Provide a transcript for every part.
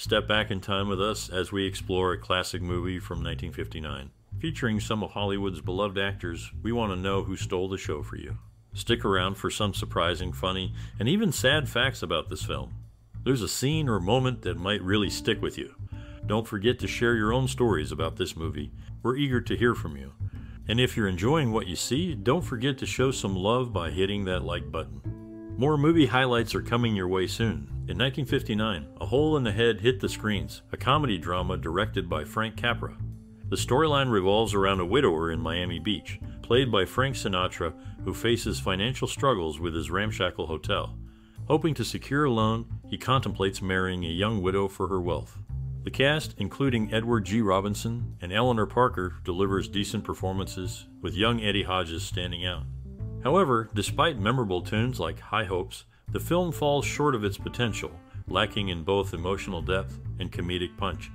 Step back in time with us as we explore a classic movie from 1959. Featuring some of Hollywood's beloved actors, we want to know who stole the show for you. Stick around for some surprising, funny, and even sad facts about this film. There's a scene or moment that might really stick with you. Don't forget to share your own stories about this movie. We're eager to hear from you. And if you're enjoying what you see, don't forget to show some love by hitting that like button. More movie highlights are coming your way soon. In 1959, A Hole in the Head hit the screens, a comedy drama directed by Frank Capra. The storyline revolves around a widower in Miami Beach, played by Frank Sinatra, who faces financial struggles with his ramshackle hotel. Hoping to secure a loan, he contemplates marrying a young widow for her wealth. The cast, including Edward G. Robinson and Eleanor Parker, delivers decent performances, with young Eddie Hodges standing out. However, despite memorable tunes like High Hopes, the film falls short of its potential, lacking in both emotional depth and comedic punch.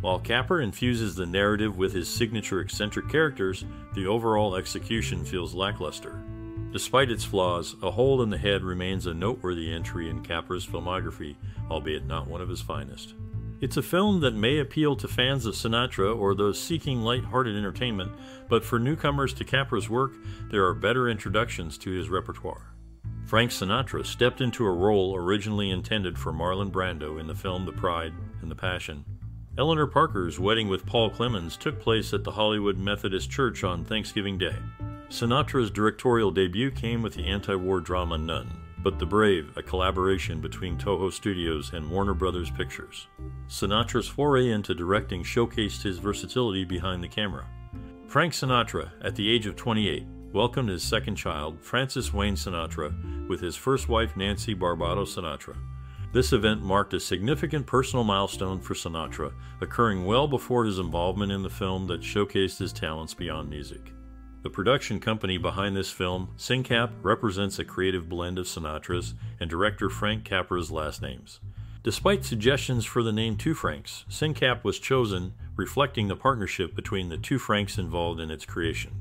While Capra infuses the narrative with his signature eccentric characters, the overall execution feels lackluster. Despite its flaws, A Hole in the Head remains a noteworthy entry in Capra's filmography, albeit not one of his finest. It's a film that may appeal to fans of Sinatra or those seeking light-hearted entertainment, but for newcomers to Capra's work, there are better introductions to his repertoire. Frank Sinatra stepped into a role originally intended for Marlon Brando in the film The Pride and the Passion. Eleanor Parker's wedding with Paul Clemens took place at the Hollywood Methodist Church on Thanksgiving Day. Sinatra's directorial debut came with the anti war drama None, but The Brave, a collaboration between Toho Studios and Warner Brothers Pictures. Sinatra's foray into directing showcased his versatility behind the camera. Frank Sinatra, at the age of 28, welcomed his second child, Francis Wayne Sinatra, with his first wife Nancy Barbato Sinatra. This event marked a significant personal milestone for Sinatra, occurring well before his involvement in the film that showcased his talents beyond music. The production company behind this film, SinCap, represents a creative blend of Sinatra's and director Frank Capra's last names. Despite suggestions for the name Two Franks, SinCap was chosen, reflecting the partnership between the two Franks involved in its creation.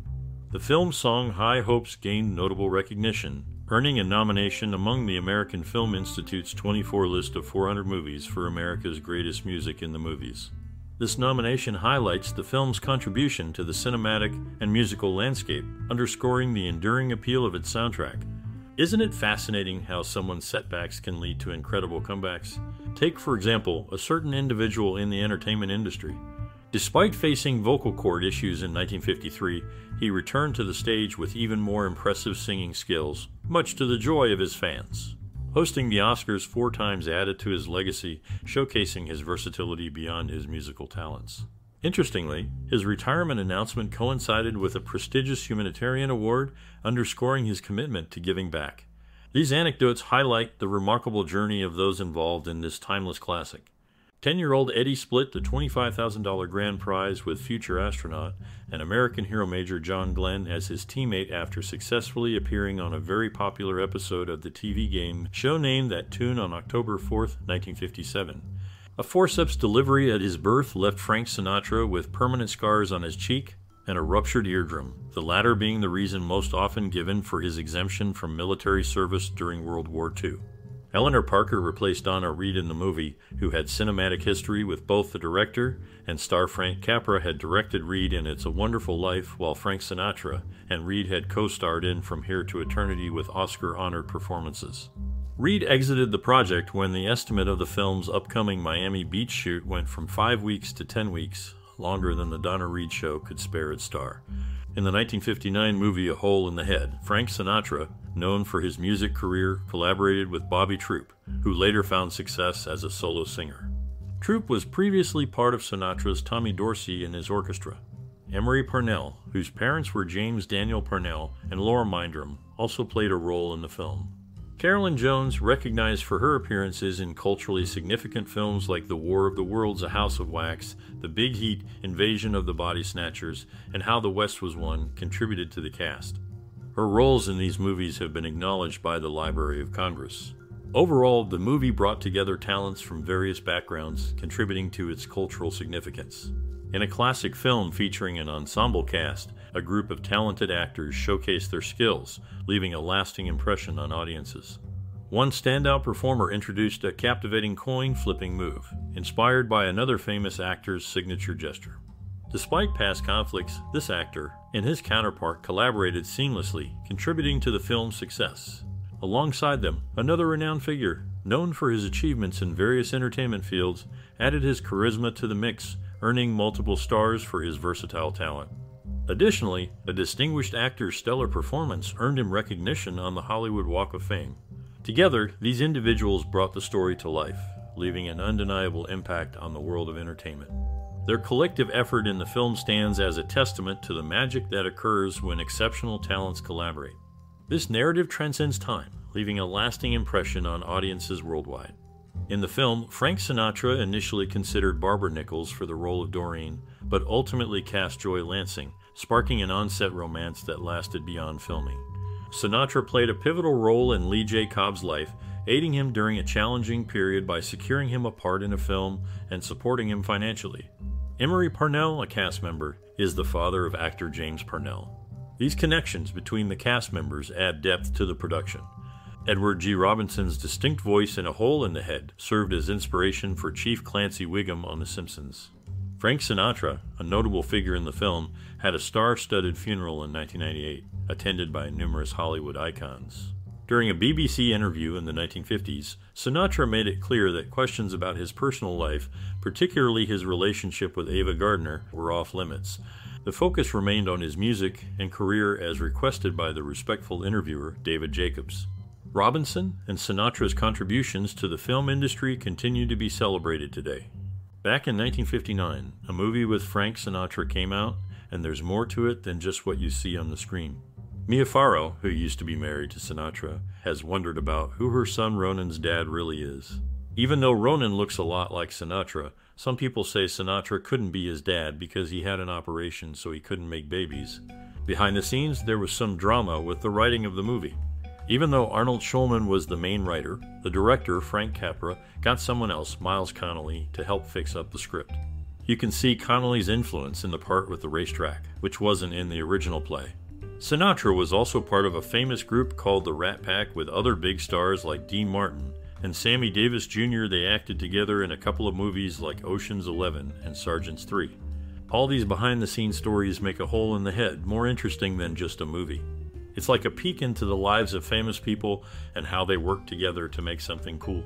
The film's song High Hopes gained notable recognition, earning a nomination among the American Film Institute's 24 list of 400 movies for America's greatest music in the movies. This nomination highlights the film's contribution to the cinematic and musical landscape, underscoring the enduring appeal of its soundtrack. Isn't it fascinating how someone's setbacks can lead to incredible comebacks? Take, for example, a certain individual in the entertainment industry. Despite facing vocal cord issues in 1953, he returned to the stage with even more impressive singing skills, much to the joy of his fans. Hosting the Oscars four times added to his legacy, showcasing his versatility beyond his musical talents. Interestingly, his retirement announcement coincided with a prestigious humanitarian award, underscoring his commitment to giving back. These anecdotes highlight the remarkable journey of those involved in this timeless classic. 10 year old Eddie split the $25,000 grand prize with future astronaut and American hero Major John Glenn as his teammate after successfully appearing on a very popular episode of the TV game show Name That Tune on October 4, 1957. A forceps delivery at his birth left Frank Sinatra with permanent scars on his cheek and a ruptured eardrum, the latter being the reason most often given for his exemption from military service during World War II. Eleanor Parker replaced Donna Reed in the movie, who had cinematic history with both the director and star Frank Capra had directed Reed in It's a Wonderful Life, while Frank Sinatra and Reed had co starred in From Here to Eternity with Oscar honored performances. Reed exited the project when the estimate of the film's upcoming Miami Beach shoot went from five weeks to ten weeks, longer than the Donna Reed show could spare its star. In the 1959 movie A Hole in the Head, Frank Sinatra, known for his music career, collaborated with Bobby Troup, who later found success as a solo singer. Troop was previously part of Sinatra's Tommy Dorsey and his orchestra. Emory Parnell, whose parents were James Daniel Parnell and Laura Mindrum, also played a role in the film. Carolyn Jones, recognized for her appearances in culturally significant films like The War of the Worlds, A House of Wax, The Big Heat, Invasion of the Body Snatchers, and How the West Was Won, contributed to the cast. Her roles in these movies have been acknowledged by the Library of Congress. Overall, the movie brought together talents from various backgrounds, contributing to its cultural significance. In a classic film featuring an ensemble cast, a group of talented actors showcase their skills, leaving a lasting impression on audiences. One standout performer introduced a captivating coin flipping move, inspired by another famous actor's signature gesture. Despite past conflicts, this actor and his counterpart collaborated seamlessly, contributing to the film's success. Alongside them, another renowned figure, known for his achievements in various entertainment fields, added his charisma to the mix, earning multiple stars for his versatile talent. Additionally, a distinguished actor's stellar performance earned him recognition on the Hollywood Walk of Fame. Together, these individuals brought the story to life, leaving an undeniable impact on the world of entertainment. Their collective effort in the film stands as a testament to the magic that occurs when exceptional talents collaborate. This narrative transcends time, leaving a lasting impression on audiences worldwide. In the film, Frank Sinatra initially considered Barbara Nichols for the role of Dorine, but ultimately cast Joi Lansing, sparking an on-set romance that lasted beyond filming. Sinatra played a pivotal role in Lee J. Cobb's life, aiding him during a challenging period by securing him a part in a film and supporting him financially. Emory Parnell, a cast member, is the father of actor James Parnell. These connections between the cast members add depth to the production. Edward G. Robinson's distinct voice and a hole in the head served as inspiration for Chief Clancy Wiggum on The Simpsons. Frank Sinatra, a notable figure in the film, had a star studded funeral in 1998, attended by numerous Hollywood icons. During a BBC interview in the 1950s, Sinatra made it clear that questions about his personal life, particularly his relationship with Ava Gardner, were off limits. The focus remained on his music and career as requested by the respectful interviewer David Jacobs. Robinson and Sinatra's contributions to the film industry continue to be celebrated today. Back in 1959, a movie with Frank Sinatra came out, and there's more to it than just what you see on the screen. Mia Farrow, who used to be married to Sinatra, has wondered about who her son Ronan's dad really is. Even though Ronan looks a lot like Sinatra, some people say Sinatra couldn't be his dad because he had an operation so he couldn't make babies. Behind the scenes, there was some drama with the writing of the movie. Even though Arnold Schulman was the main writer, the director, Frank Capra, got someone else, Miles Connolly, to help fix up the script. You can see Connolly's influence in the part with the racetrack, which wasn't in the original play. Sinatra was also part of a famous group called the Rat Pack with other big stars like Dean Martin and Sammy Davis Jr. They acted together in a couple of movies like Ocean's Eleven and Sergeant's 3. All these behind the scenes stories make a hole in the head more interesting than just a movie. It's like a peek into the lives of famous people and how they work together to make something cool.